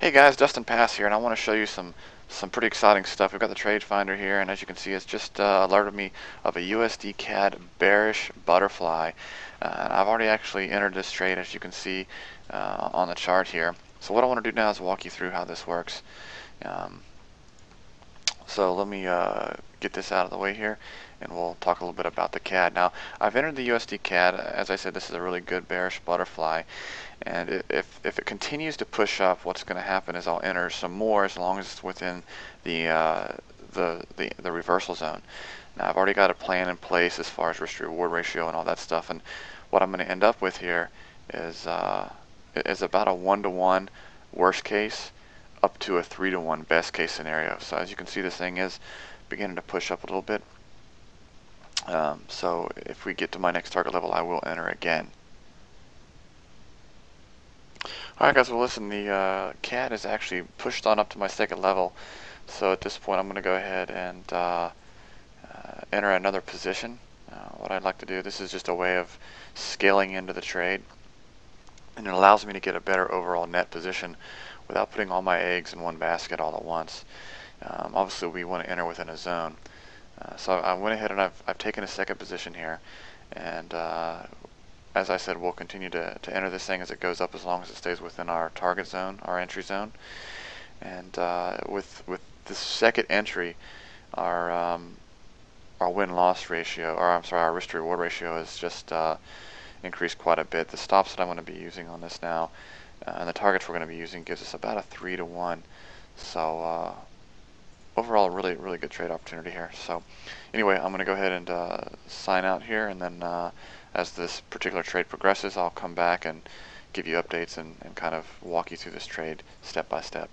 Hey guys, Dustin Pass here, and I want to show you some some pretty exciting stuff. We've got the trade finder here, and as you can see, it's just uh, alerted me of a USD CAD bearish butterfly. Uh, I've already actually entered this trade, as you can see uh, on the chart here. So what I want to do now is walk you through how this works. Um, so let me uh, get this out of the way here and we'll talk a little bit about the CAD. Now, I've entered the USD CAD. As I said, this is a really good bearish butterfly. And if, if it continues to push up, what's going to happen is I'll enter some more as long as it's within the, uh, the, the, the reversal zone. Now, I've already got a plan in place as far as risk reward ratio and all that stuff. And what I'm going to end up with here is, uh, is about a one to one worst case up to a three to one best case scenario. So as you can see, this thing is beginning to push up a little bit. Um, so if we get to my next target level, I will enter again. Alright guys, well listen, the uh, CAD is actually pushed on up to my second level. So at this point I'm going to go ahead and uh, uh, enter another position. Uh, what I'd like to do, this is just a way of scaling into the trade. And it allows me to get a better overall net position without putting all my eggs in one basket all at once. Um, obviously we want to enter within a zone. Uh, so I went ahead and I've, I've taken a second position here. And uh, as I said we'll continue to, to enter this thing as it goes up as long as it stays within our target zone, our entry zone. And uh, with with this second entry our um, our win-loss ratio or I'm sorry our risk reward ratio has just uh, increased quite a bit. The stops that I'm going to be using on this now uh, and the targets we're going to be using gives us about a 3 to 1 so uh, overall really really good trade opportunity here. So anyway I'm gonna go ahead and uh, sign out here and then uh, as this particular trade progresses I'll come back and give you updates and, and kind of walk you through this trade step by step.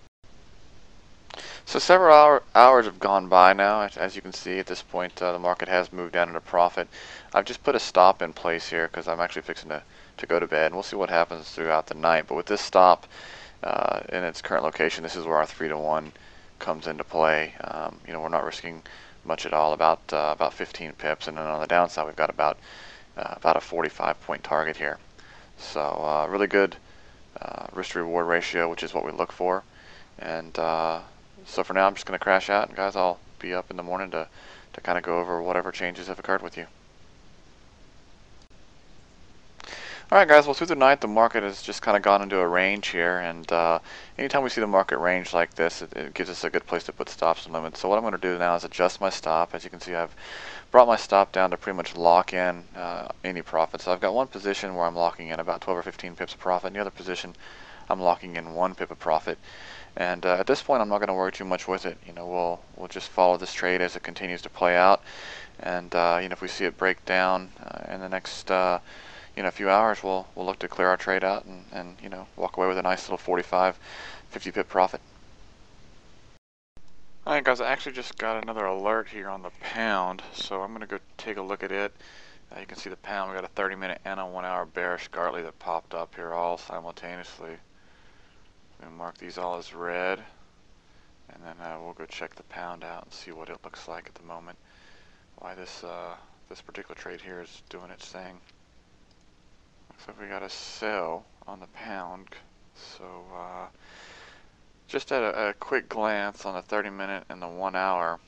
So several hour, hours have gone by now as you can see at this point uh, the market has moved down into profit. I've just put a stop in place here because I'm actually fixing to to go to bed and we'll see what happens throughout the night. But with this stop uh, in its current location this is where our 3 to 1 comes into play. Um, you know, we're not risking much at all, about uh, about 15 pips, and then on the downside we've got about uh, about a 45 point target here. So uh, really good uh, risk reward ratio, which is what we look for. And uh, so for now, I'm just going to crash out, and guys, I'll be up in the morning to to kind of go over whatever changes have occurred with you. Alright guys, well through the night the market has just kind of gone into a range here and uh, anytime we see the market range like this it, it, gives us a good place to put stops and limits. So what I'm going to do now is adjust my stop. As you can see I've brought my stop down to pretty much lock in uh, any profit. So I've got one position where I'm locking in about 12 or 15 pips of profit and the other position I'm locking in one pip of profit. And uh, at this point I'm not going to worry too much with it. You know, we'll, we'll just follow this trade as it continues to play out. And uh, you know, if we see it break down uh, in the next uh, in a few hours we'll we'll look to clear our trade out and, and you know walk away with a nice little 45 50 pip profit Alright guys, I actually just got another alert here on the pound, so I'm going to go take a look at it. Uh, you can see the pound, we got a 30 minute and a 1 hour bearish Gartley that popped up here all simultaneously. I'm mark these all as red, and then uh, we'll go check the pound out and see what it looks like at the moment. Why this, uh, this particular trade here is doing its thing. So we got a sell on the pound. So uh, just at a, a, quick glance on the 30 minute and the one hour,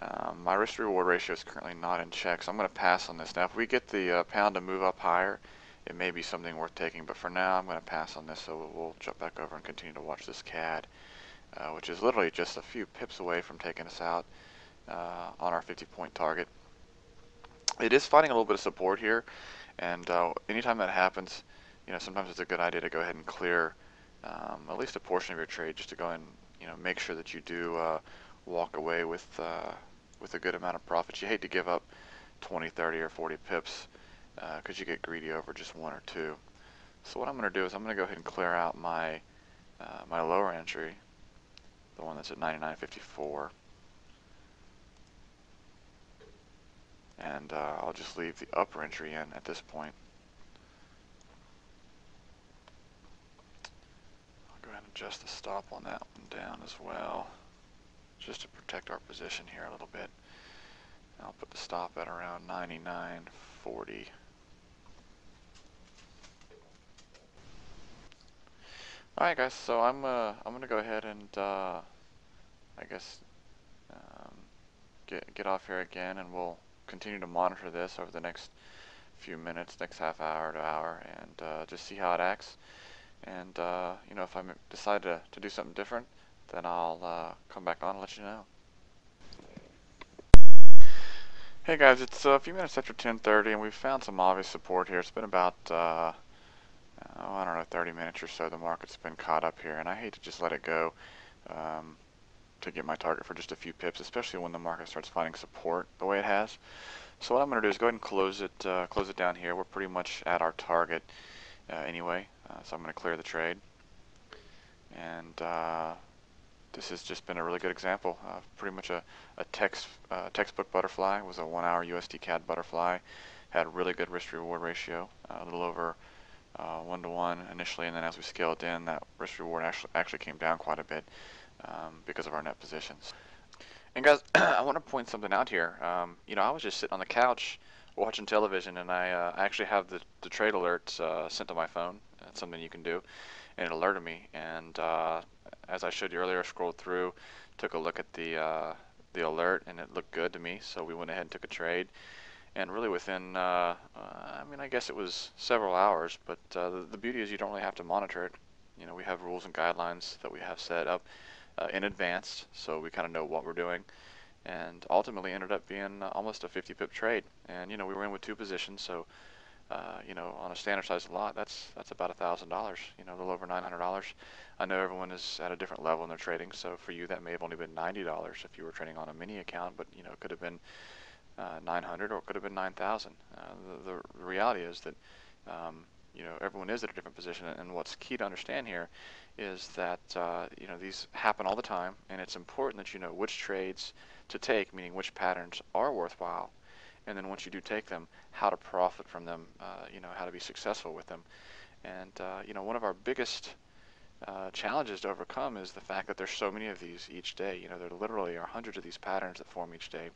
um, my risk reward ratio is currently not in check. So I'm going to pass on this. Now if we get the uh, pound to move up higher, it may be something worth taking. But for now I'm going to pass on this. So we'll, jump back over and continue to watch this CAD. Uh, which is literally just a few pips away from taking us out uh, on our 50 point target. It is finding a little bit of support here. And uh, anytime that happens, you know, sometimes it's a good idea to go ahead and clear um, at least a portion of your trade just to go and, you know, make sure that you do uh, walk away with uh, with a good amount of profits. You hate to give up 20, 30, or 40 pips because uh, you get greedy over just one or two. So what I'm going to do is I'm going to go ahead and clear out my uh, my lower entry, the one that's at 99.54. and uh, I'll just leave the upper entry in at this point. I'll go ahead and adjust the stop on that one down as well, just to protect our position here a little bit. I'll put the stop at around 99.40. Alright guys, so I'm uh, I'm gonna go ahead and uh, I guess um, get get off here again, and we'll continue to monitor this over the next few minutes, next half hour to hour, and uh, just see how it acts. And uh, you know, if I decide to, to do something different, then I'll uh, come back on and let you know. Hey guys, it's a few minutes after 10:30, and we've found some obvious support here. It's been about uh, oh, I don't know, 30 minutes or so, the market's been caught up here, and I hate to just let it go um, to get my target for just a few pips, especially when the market starts finding support the way it has. So what I'm going to do is go ahead and close it, uh, close it down here. We're pretty much at our target uh, anyway, uh, so I'm going to clear the trade. And uh, this has just been a really good example. pretty much a, a text uh, textbook butterfly. Was a one-hour USD CAD butterfly. Had a really good risk-reward ratio, a little over uh, one to one initially, and then as we scaled in, that risk reward actually actually came down quite a bit um, because of our net positions. And guys, I want to point something out here. Um, you know, I was just sitting on the couch watching television, and I, uh, I actually have the, the trade alerts uh, sent to my phone. That's something you can do, and it alerted me. And uh, as I showed you earlier, I scrolled through, took a look at the uh, the alert, and it looked good to me. So we went ahead and took a trade and really within, uh, uh, I mean, I guess it was several hours, but the, the, beauty is you don't really have to monitor it. You know, we have rules and guidelines that we have set up uh, in advance, so we kind of know what we're doing. And ultimately ended up being uh, almost a 50 pip trade. And, you know, we were in with two positions, so, uh, you know, on a standard sized lot, that's that's about a $1,000, you know, a little over $900. I know everyone is at a different level in their trading, so for you that may have only been $90 if you were trading on a mini account, but, you know, it could have been uh, 900 or it could have been 9,000. Uh, the, the, reality is that um, you know everyone is at a different position, and what's key to understand here is that uh, you know these happen all the time, and it's important that you know which trades to take, meaning which patterns are worthwhile, and then once you do take them, how to profit from them, uh, you know how to be successful with them, and uh, you know one of our biggest uh, challenges to overcome is the fact that there's so many of these each day. You know, there literally are hundreds of these patterns that form each day.